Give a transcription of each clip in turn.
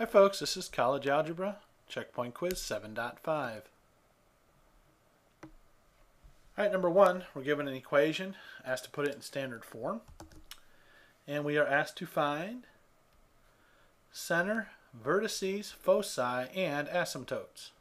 Hi folks, this is College Algebra, Checkpoint Quiz 7.5. Alright, number one, we're given an equation, asked to put it in standard form. And we are asked to find center, vertices, foci, and asymptotes.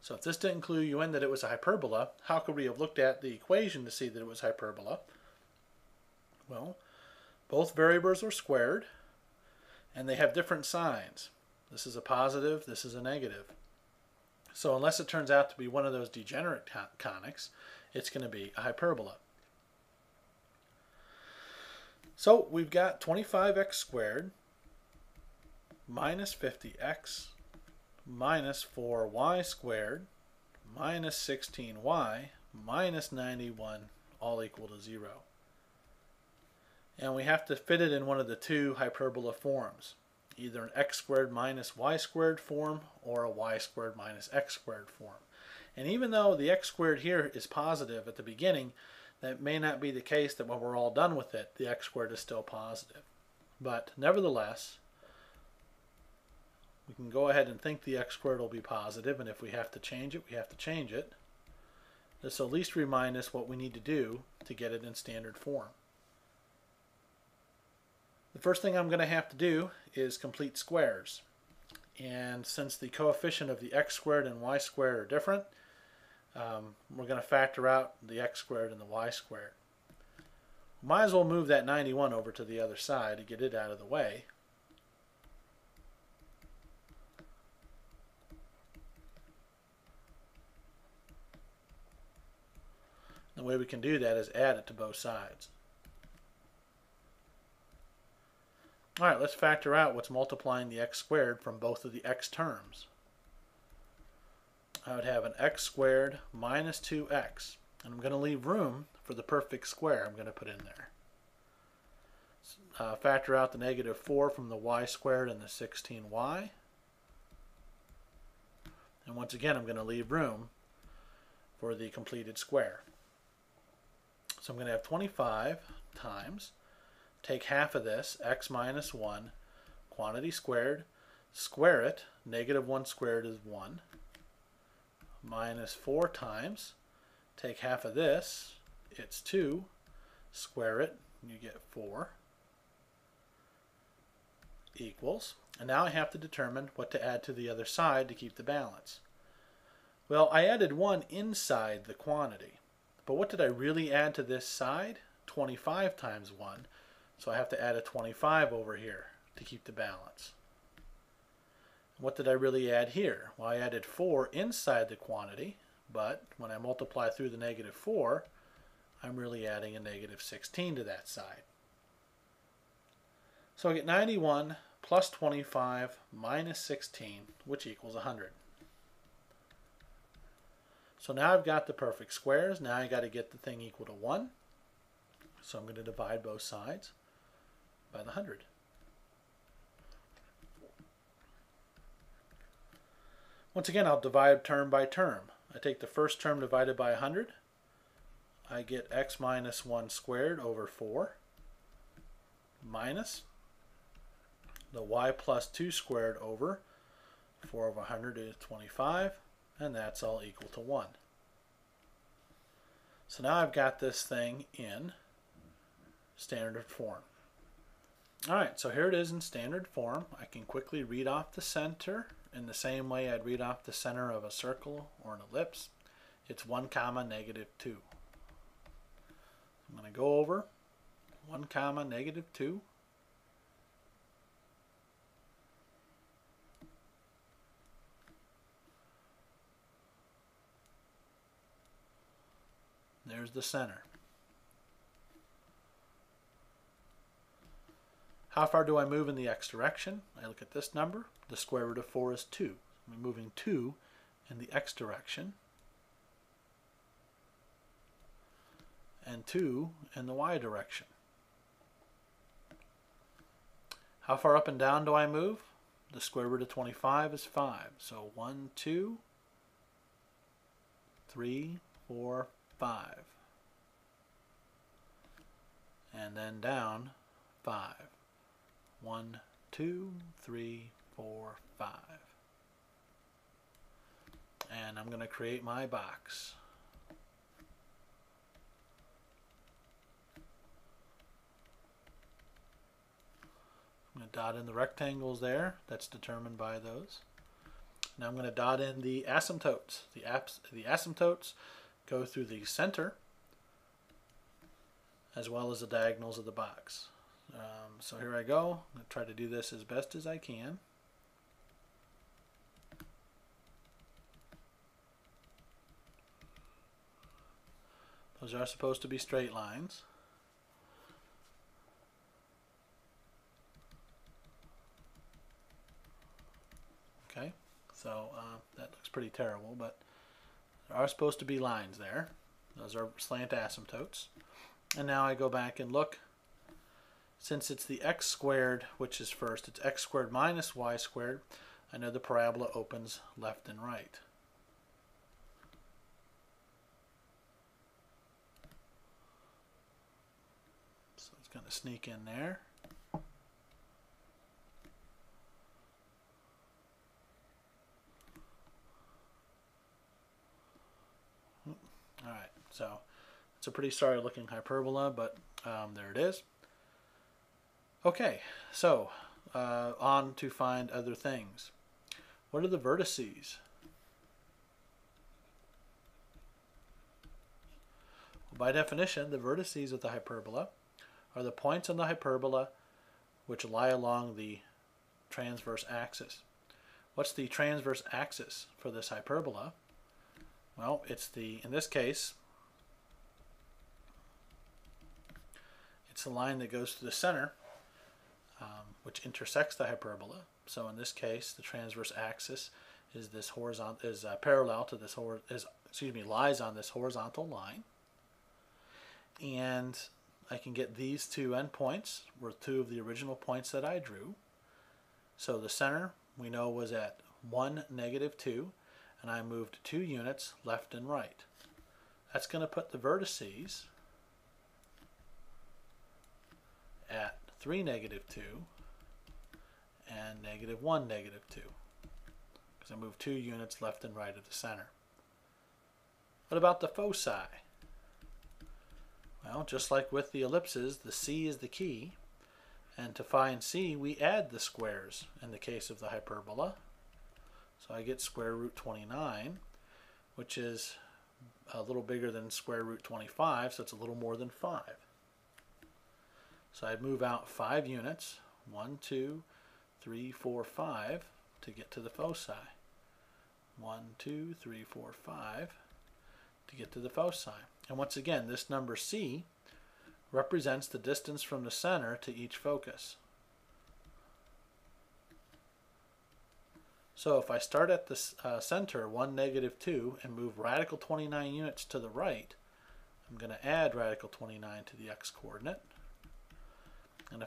So if this didn't clue you in that it was a hyperbola, how could we have looked at the equation to see that it was hyperbola? Well, both variables are squared, and they have different signs. This is a positive, this is a negative. So unless it turns out to be one of those degenerate conics, it's going to be a hyperbola. So we've got 25x squared minus 50x minus 4y squared minus 16y minus 91 all equal to 0 and we have to fit it in one of the two hyperbola forms, either an x squared minus y squared form or a y squared minus x squared form. And even though the x squared here is positive at the beginning, that may not be the case that when we're all done with it, the x squared is still positive. But nevertheless, we can go ahead and think the x squared will be positive, and if we have to change it, we have to change it. This will at least remind us what we need to do to get it in standard form. The first thing I'm going to have to do is complete squares. And since the coefficient of the x squared and y squared are different, um, we're going to factor out the x squared and the y squared. Might as well move that 91 over to the other side to get it out of the way. The way we can do that is add it to both sides. All right, let's factor out what's multiplying the x squared from both of the x terms. I would have an x squared minus 2x. And I'm going to leave room for the perfect square I'm going to put in there. Uh, factor out the negative 4 from the y squared and the 16y. And once again, I'm going to leave room for the completed square. So I'm going to have 25 times Take half of this, x minus 1, quantity squared, square it, negative 1 squared is 1, minus 4 times, take half of this, it's 2, square it, you get 4, equals, and now I have to determine what to add to the other side to keep the balance. Well, I added 1 inside the quantity, but what did I really add to this side? 25 times 1, so I have to add a 25 over here to keep the balance. What did I really add here? Well, I added 4 inside the quantity, but when I multiply through the negative 4, I'm really adding a negative 16 to that side. So I get 91 plus 25 minus 16, which equals 100. So now I've got the perfect squares. Now I got to get the thing equal to 1. So I'm going to divide both sides by the 100. Once again, I'll divide term by term. I take the first term divided by 100. I get x minus 1 squared over 4 minus the y plus 2 squared over 4 over 100 is 25 and that's all equal to 1. So now I've got this thing in standard form. Alright, so here it is in standard form. I can quickly read off the center in the same way I'd read off the center of a circle or an ellipse. It's 1 comma negative 2. I'm going to go over 1 comma negative 2. There's the center. How far do I move in the x direction? I look at this number. The square root of 4 is 2. I'm moving 2 in the x direction and 2 in the y direction. How far up and down do I move? The square root of 25 is 5. So 1, 2, 3, 4, 5. And then down 5. 1, two, three, four, five. And I'm going to create my box. I'm going to dot in the rectangles there. That's determined by those. Now I'm going to dot in the asymptotes. The, the asymptotes go through the center as well as the diagonals of the box. Um, so here I go. To try to do this as best as I can. Those are supposed to be straight lines. Okay, so uh, that looks pretty terrible, but there are supposed to be lines there. Those are slant asymptotes. And now I go back and look. Since it's the x squared, which is first, it's x squared minus y squared. I know the parabola opens left and right. So it's going to sneak in there. All right, so it's a pretty sorry looking hyperbola, but um, there it is. Okay, so uh, on to find other things. What are the vertices? Well, by definition, the vertices of the hyperbola are the points on the hyperbola which lie along the transverse axis. What's the transverse axis for this hyperbola? Well, it's the, in this case, it's the line that goes to the center, um, which intersects the hyperbola. So in this case, the transverse axis is this horizontal is uh, parallel to this hor is excuse me lies on this horizontal line, and I can get these two endpoints were two of the original points that I drew. So the center we know was at 1, negative 2, and I moved two units left and right. That's going to put the vertices at 3, negative 2 and negative 1, negative 2 because I moved two units left and right of the center. What about the foci? Well, just like with the ellipses, the C is the key. And to find C, we add the squares in the case of the hyperbola. So I get square root 29, which is a little bigger than square root 25, so it's a little more than 5. So I'd move out 5 units, 1, 2, 3, 4, 5, to get to the foci. 1, 2, 3, 4, 5, to get to the foci. And once again, this number C represents the distance from the center to each focus. So if I start at the uh, center, 1, negative 2, and move radical 29 units to the right, I'm going to add radical 29 to the x-coordinate.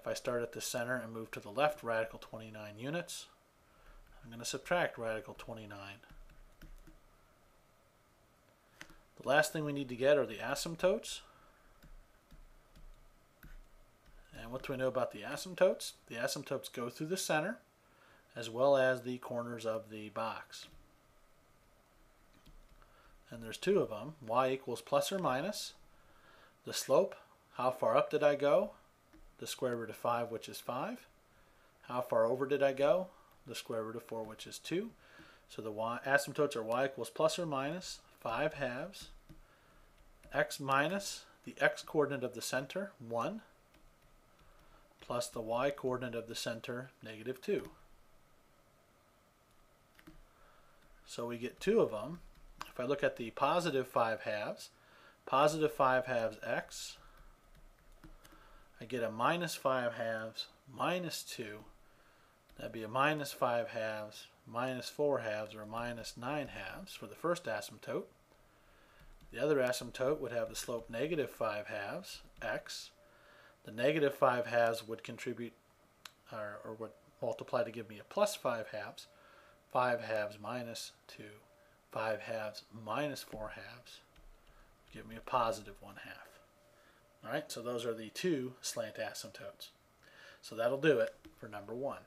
If I start at the center and move to the left radical 29 units, I'm going to subtract radical 29. The last thing we need to get are the asymptotes. And what do we know about the asymptotes? The asymptotes go through the center as well as the corners of the box. And there's two of them. y equals plus or minus. The slope, how far up did I go? The square root of 5, which is 5. How far over did I go? The square root of 4, which is 2. So the y, asymptotes are y equals plus or minus 5 halves, x minus the x coordinate of the center, 1, plus the y coordinate of the center, negative 2. So we get two of them. If I look at the positive 5 halves, positive 5 halves x, I get a minus 5 halves minus 2. That'd be a minus 5 halves minus 4 halves or a minus 9 halves for the first asymptote. The other asymptote would have the slope negative 5 halves, x. The negative 5 halves would contribute or, or would multiply to give me a plus 5 halves. 5 halves minus 2, 5 halves minus 4 halves, give me a positive 1 half. All right, so those are the two slant asymptotes. So that'll do it for number one.